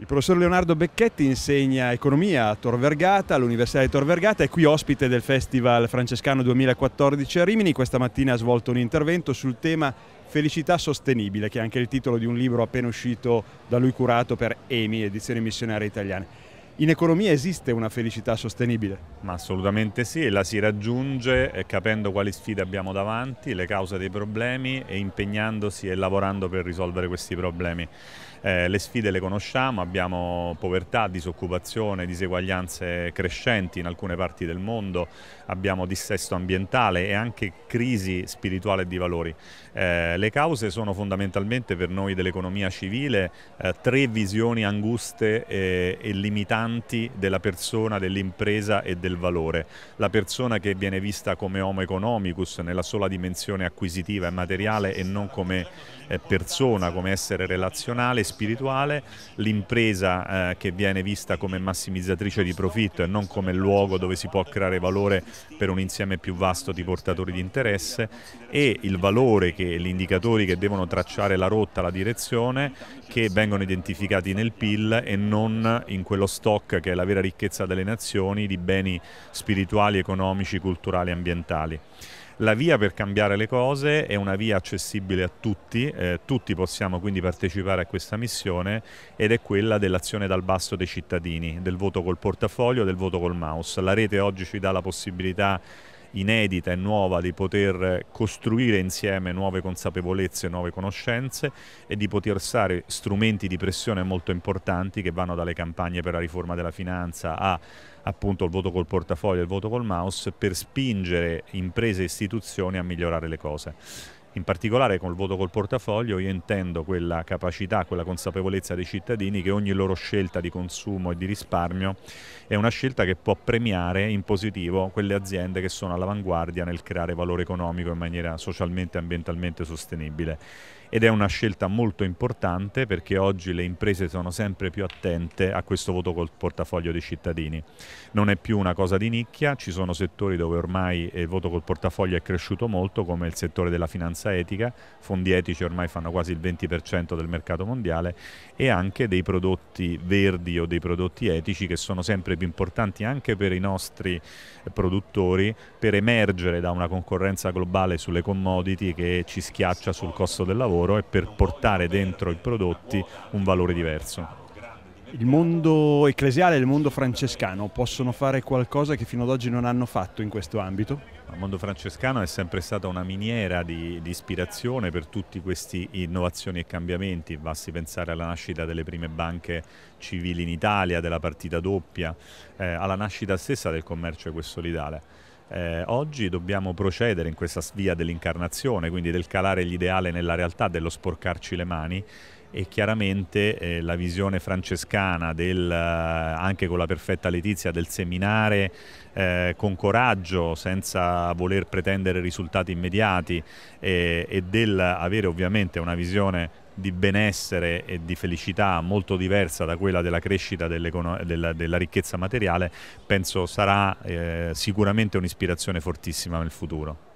Il professor Leonardo Becchetti insegna economia a Tor Vergata, all'Università di Tor Vergata, è qui ospite del Festival Francescano 2014 a Rimini. Questa mattina ha svolto un intervento sul tema Felicità sostenibile, che è anche il titolo di un libro appena uscito da lui curato per EMI, Edizioni Missionarie Italiane. In economia esiste una felicità sostenibile? Ma assolutamente sì, e la si raggiunge eh, capendo quali sfide abbiamo davanti, le cause dei problemi e impegnandosi e lavorando per risolvere questi problemi. Eh, le sfide le conosciamo, abbiamo povertà, disoccupazione, diseguaglianze crescenti in alcune parti del mondo, abbiamo dissesto ambientale e anche crisi spirituale e di valori. Eh, le cause sono fondamentalmente per noi dell'economia civile eh, tre visioni anguste e, e limitanti della persona, dell'impresa e del valore. La persona che viene vista come homo economicus nella sola dimensione acquisitiva e materiale e non come eh, persona, come essere relazionale spirituale, l'impresa eh, che viene vista come massimizzatrice di profitto e non come luogo dove si può creare valore per un insieme più vasto di portatori di interesse e il valore che gli indicatori che devono tracciare la rotta, la direzione che vengono identificati nel PIL e non in quello stock che è la vera ricchezza delle nazioni di beni spirituali, economici, culturali e ambientali. La via per cambiare le cose è una via accessibile a tutti, eh, tutti possiamo quindi partecipare a questa missione ed è quella dell'azione dal basso dei cittadini, del voto col portafoglio, del voto col mouse. La rete oggi ci dà la possibilità inedita e nuova di poter costruire insieme nuove consapevolezze, nuove conoscenze e di poter usare strumenti di pressione molto importanti che vanno dalle campagne per la riforma della finanza a appunto il voto col portafoglio e il voto col mouse per spingere imprese e istituzioni a migliorare le cose. In particolare con il voto col portafoglio io intendo quella capacità, quella consapevolezza dei cittadini che ogni loro scelta di consumo e di risparmio è una scelta che può premiare in positivo quelle aziende che sono all'avanguardia nel creare valore economico in maniera socialmente e ambientalmente sostenibile ed è una scelta molto importante perché oggi le imprese sono sempre più attente a questo voto col portafoglio dei cittadini. Non è più una cosa di nicchia, ci sono settori dove ormai il voto col portafoglio è cresciuto molto come il settore della finanza etica, fondi etici ormai fanno quasi il 20% del mercato mondiale e anche dei prodotti verdi o dei prodotti etici che sono sempre più importanti anche per i nostri produttori per emergere da una concorrenza globale sulle commodity che ci schiaccia sul costo del lavoro e per portare dentro i prodotti un valore diverso. Il mondo ecclesiale e il mondo francescano possono fare qualcosa che fino ad oggi non hanno fatto in questo ambito? Il mondo francescano è sempre stata una miniera di, di, ispirazione per tutti questi innovazioni e cambiamenti, basti pensare alla nascita delle prime banche civili in Italia, della partita doppia, eh, alla nascita stessa del commercio equesolidale. Eh, oggi dobbiamo procedere in questa via dell'incarnazione, quindi del calare l'ideale nella realtà, dello sporcarci le mani e chiaramente eh, la visione francescana del, eh, anche con la perfetta letizia del seminare eh, con coraggio senza voler pretendere risultati immediati e, e del avere ovviamente una visione di benessere e di felicità molto diversa da quella della crescita della, della, ricchezza materiale, penso sarà eh, sicuramente un'ispirazione fortissima nel futuro.